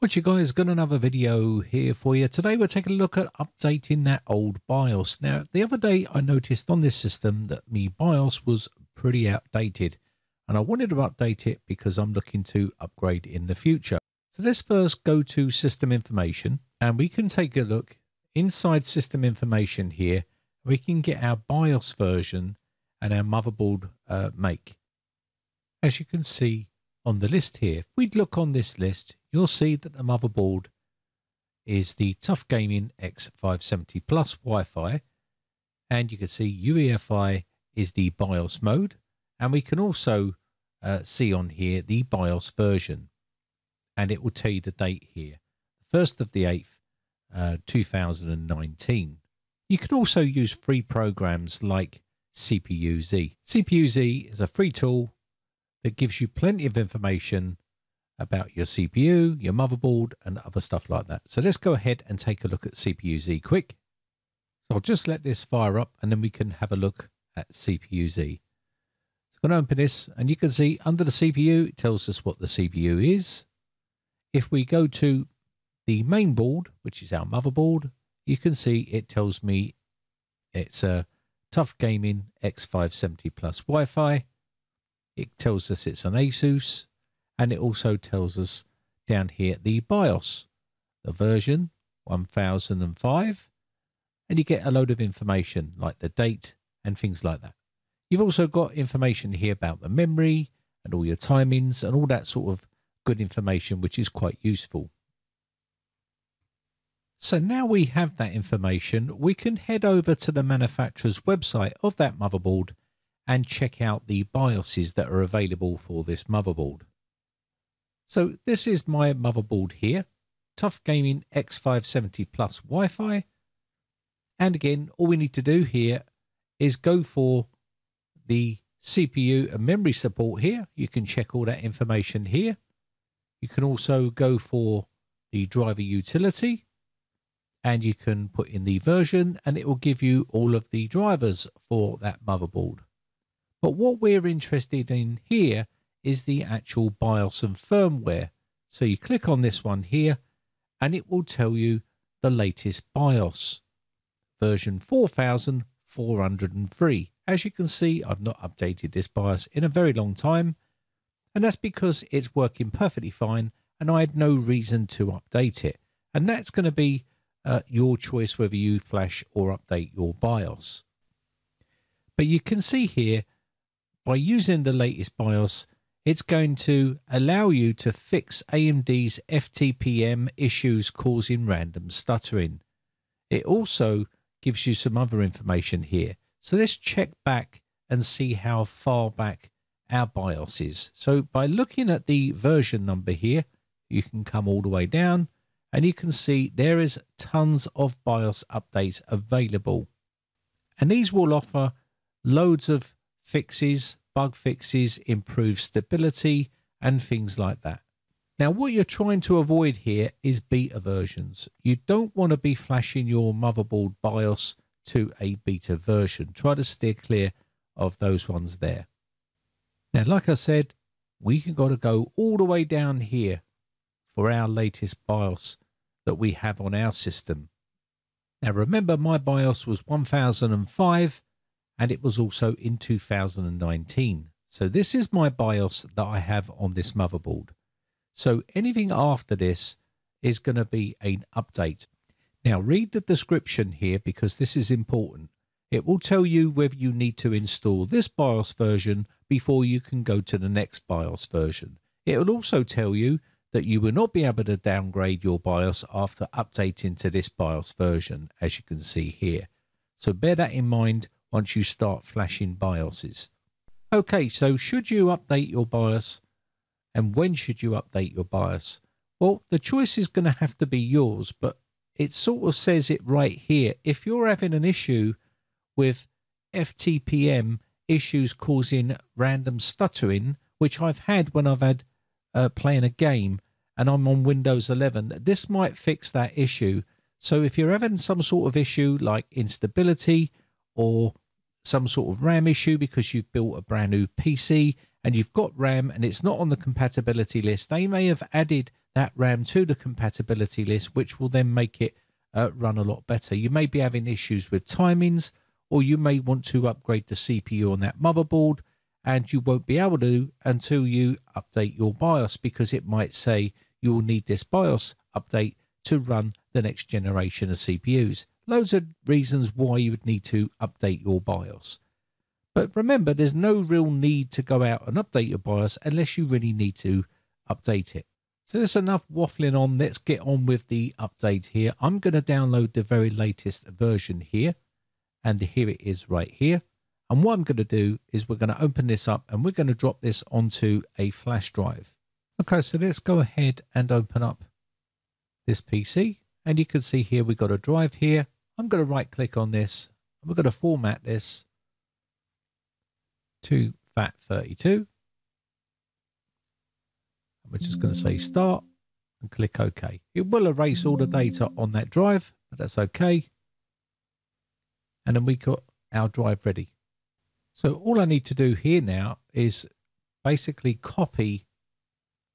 What you guys got another video here for you. Today we're taking a look at updating that old BIOS. Now the other day I noticed on this system that my BIOS was pretty outdated and I wanted to update it because I'm looking to upgrade in the future. So let's first go to system information and we can take a look inside system information here. We can get our BIOS version and our motherboard uh, make. As you can see on the list here, if we'd look on this list, you'll see that the motherboard is the Tough Gaming X570 Plus Wi-Fi and you can see UEFI is the BIOS mode and we can also uh, see on here the BIOS version and it will tell you the date here 1st of the 8th uh, 2019 you can also use free programs like CPU-Z. CPU-Z is a free tool that gives you plenty of information about your CPU, your motherboard, and other stuff like that. So let's go ahead and take a look at CPU-Z quick. So I'll just let this fire up and then we can have a look at CPU-Z. So I'm going to open this and you can see under the CPU, it tells us what the CPU is. If we go to the main board, which is our motherboard, you can see it tells me it's a Tough Gaming X570 Plus Wi-Fi. It tells us it's an Asus and it also tells us down here the BIOS, the version 1005, and you get a load of information like the date and things like that. You've also got information here about the memory and all your timings and all that sort of good information, which is quite useful. So now we have that information, we can head over to the manufacturer's website of that motherboard and check out the BIOSes that are available for this motherboard. So this is my motherboard here, Tough Gaming X570 Plus Wi-Fi. And again, all we need to do here is go for the CPU and memory support here. You can check all that information here. You can also go for the driver utility and you can put in the version and it will give you all of the drivers for that motherboard. But what we're interested in here is the actual BIOS and firmware. So you click on this one here and it will tell you the latest BIOS version 4403. As you can see, I've not updated this BIOS in a very long time and that's because it's working perfectly fine and I had no reason to update it. And that's going to be uh, your choice whether you flash or update your BIOS. But you can see here, by using the latest BIOS, it's going to allow you to fix AMD's FTPM issues causing random stuttering. It also gives you some other information here. So let's check back and see how far back our BIOS is. So by looking at the version number here, you can come all the way down and you can see there is tons of BIOS updates available. And these will offer loads of fixes bug fixes, improve stability, and things like that. Now, what you're trying to avoid here is beta versions. You don't want to be flashing your motherboard BIOS to a beta version. Try to steer clear of those ones there. Now, like I said, we can got to go all the way down here for our latest BIOS that we have on our system. Now, remember my BIOS was 1005 and it was also in 2019. So this is my BIOS that I have on this motherboard. So anything after this is going to be an update. Now read the description here because this is important. It will tell you whether you need to install this BIOS version before you can go to the next BIOS version. It will also tell you that you will not be able to downgrade your BIOS after updating to this BIOS version, as you can see here. So bear that in mind once you start flashing BIOSes. Okay, so should you update your BIOS and when should you update your BIOS? Well, the choice is going to have to be yours, but it sort of says it right here. If you're having an issue with FTPM issues causing random stuttering, which I've had when I've had uh, playing a game and I'm on Windows 11, this might fix that issue. So if you're having some sort of issue like instability or some sort of RAM issue because you've built a brand new PC and you've got RAM and it's not on the compatibility list, they may have added that RAM to the compatibility list, which will then make it uh, run a lot better. You may be having issues with timings, or you may want to upgrade the CPU on that motherboard, and you won't be able to until you update your BIOS because it might say you will need this BIOS update to run the next generation of CPUs. Loads of reasons why you would need to update your BIOS. But remember, there's no real need to go out and update your BIOS unless you really need to update it. So there's enough waffling on. Let's get on with the update here. I'm going to download the very latest version here. And here it is right here. And what I'm going to do is we're going to open this up and we're going to drop this onto a flash drive. Okay, so let's go ahead and open up this PC. And you can see here we've got a drive here. I'm going to right click on this. We're going to format this to FAT32. We're just going to say start and click OK. It will erase all the data on that drive, but that's okay. And then we got our drive ready. So all I need to do here now is basically copy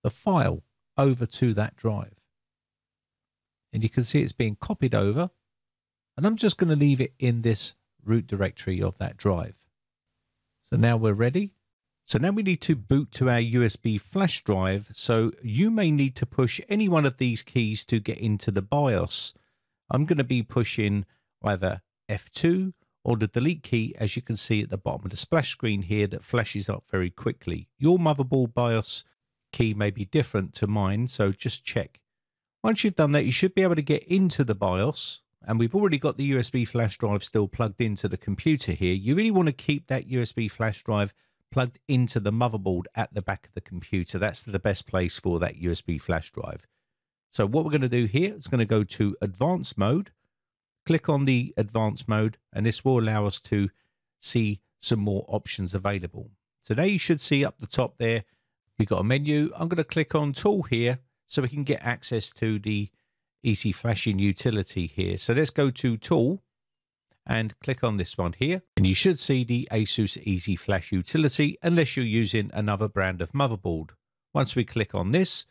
the file over to that drive. And you can see it's being copied over. And I'm just going to leave it in this root directory of that drive. So now we're ready. So now we need to boot to our USB flash drive. So you may need to push any one of these keys to get into the BIOS. I'm going to be pushing either F2 or the delete key, as you can see at the bottom of the splash screen here that flashes up very quickly. Your motherboard BIOS key may be different to mine, so just check. Once you've done that, you should be able to get into the BIOS and we've already got the USB flash drive still plugged into the computer here. You really want to keep that USB flash drive plugged into the motherboard at the back of the computer. That's the best place for that USB flash drive. So what we're going to do here is going to go to advanced mode, click on the advanced mode, and this will allow us to see some more options available. So now you should see up the top there, you've got a menu. I'm going to click on tool here so we can get access to the easy flashing utility here. So let's go to tool and click on this one here and you should see the Asus EZ Flash utility unless you're using another brand of motherboard. Once we click on this,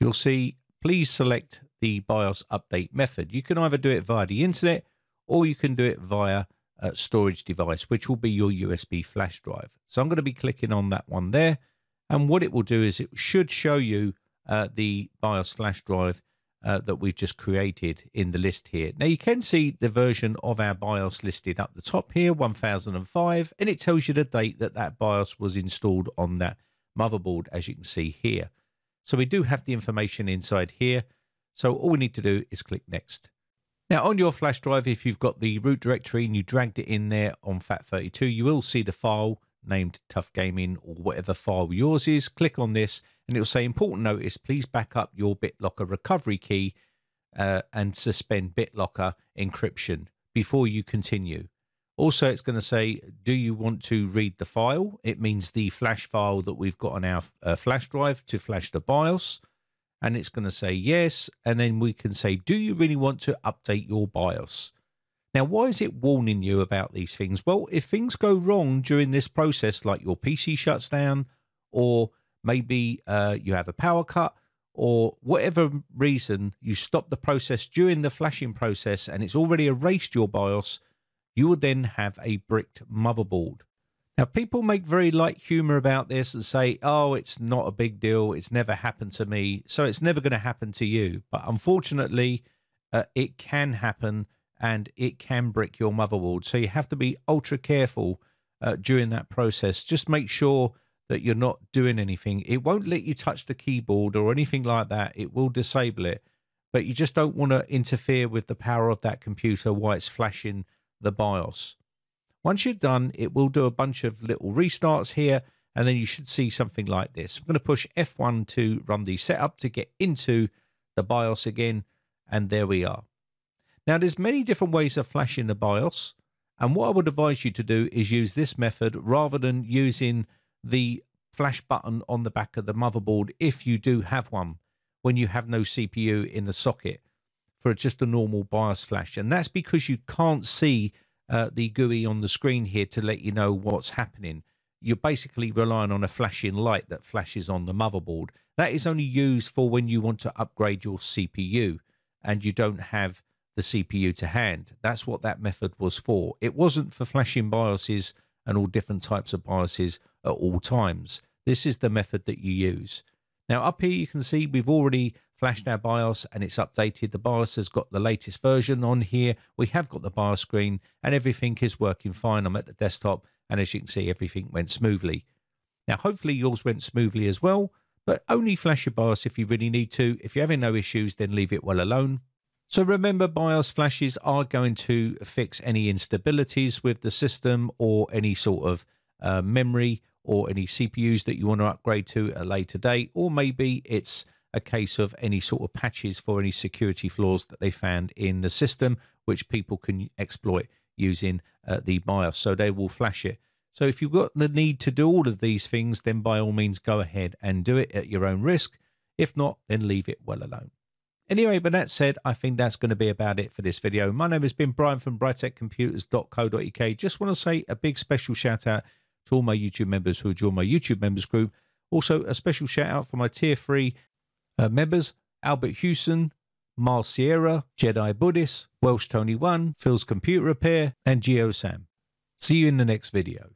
you'll see please select the BIOS update method. You can either do it via the internet or you can do it via a storage device, which will be your USB flash drive. So I'm going to be clicking on that one there. And what it will do is it should show you uh, the BIOS flash drive uh, that we've just created in the list here. Now you can see the version of our BIOS listed up the top here, 1005, and it tells you the date that that BIOS was installed on that motherboard, as you can see here. So we do have the information inside here. So all we need to do is click next. Now on your flash drive, if you've got the root directory and you dragged it in there on FAT32, you will see the file named Tough Gaming or whatever file yours is. Click on this and it will say important notice, please back up your BitLocker recovery key uh, and suspend BitLocker encryption before you continue. Also, it's going to say, do you want to read the file? It means the flash file that we've got on our uh, flash drive to flash the BIOS. And it's going to say yes. And then we can say, do you really want to update your BIOS? Now, why is it warning you about these things? Well, if things go wrong during this process, like your PC shuts down or maybe uh, you have a power cut or whatever reason you stop the process during the flashing process and it's already erased your BIOS, you will then have a bricked motherboard. Now, people make very light humor about this and say, oh, it's not a big deal. It's never happened to me. So it's never going to happen to you. But unfortunately, uh, it can happen and it can brick your motherboard. So you have to be ultra careful uh, during that process. Just make sure that you're not doing anything. It won't let you touch the keyboard or anything like that. It will disable it, but you just don't want to interfere with the power of that computer while it's flashing the BIOS. Once you're done, it will do a bunch of little restarts here, and then you should see something like this. I'm going to push F1 to run the setup to get into the BIOS again, and there we are. Now, there's many different ways of flashing the BIOS, and what I would advise you to do is use this method rather than using the flash button on the back of the motherboard if you do have one when you have no CPU in the socket for just a normal BIOS flash. And that's because you can't see uh, the GUI on the screen here to let you know what's happening. you're basically relying on a flashing light that flashes on the motherboard. That is only used for when you want to upgrade your CPU and you don't have the CPU to hand. That's what that method was for. It wasn't for flashing BIOSes and all different types of BIOSes at all times. This is the method that you use. Now up here you can see we've already flashed our BIOS and it's updated. The BIOS has got the latest version on here. We have got the BIOS screen and everything is working fine. I'm at the desktop and as you can see everything went smoothly. Now hopefully yours went smoothly as well, but only flash your BIOS if you really need to. If you're having no issues then leave it well alone. So remember BIOS flashes are going to fix any instabilities with the system or any sort of uh, memory or any CPUs that you want to upgrade to at a later date, or maybe it's a case of any sort of patches for any security flaws that they found in the system, which people can exploit using uh, the BIOS. So they will flash it. So if you've got the need to do all of these things, then by all means go ahead and do it at your own risk. If not, then leave it well alone. Anyway, but that said, I think that's going to be about it for this video. My name has been Brian from briteccomputers.co.uk. Just want to say a big special shout out to all my YouTube members who join my YouTube members group. Also, a special shout out for my tier three uh, members Albert Hewson, Miles Sierra, Jedi Buddhist, Welsh Tony One, Phil's Computer Repair, and Geo Sam. See you in the next video.